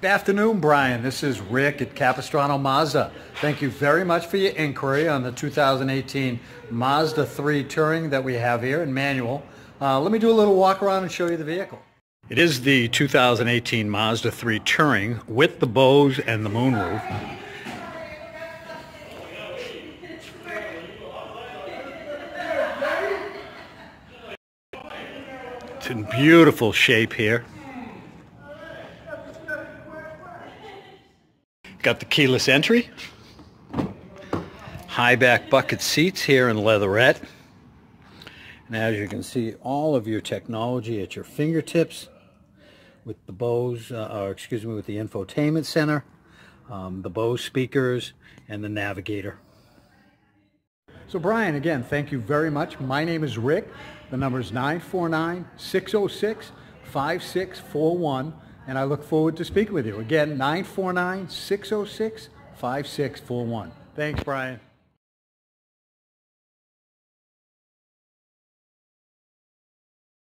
Good afternoon, Bryan. This is Rick at Capistrano Mazda. Thank you very much for your inquiry on the 2018 Mazda 3 Touring that we have here in manual. Uh, let me do a little walk around and show you the vehicle. It is the 2018 Mazda 3 Touring with the Bose and the moonroof. It's in beautiful shape here. Got the keyless entry. High back bucket seats here in leatherette. And as you can see, all of your technology at your fingertips with the Bose, uh, or excuse me, with the infotainment center, um, the Bose speakers, and the navigator. So Bryan, again, thank you very much. My name is Rick. The number is 949-606-5641 and I look forward to speaking with you. Again, 949-606-5641. Thanks, Bryan.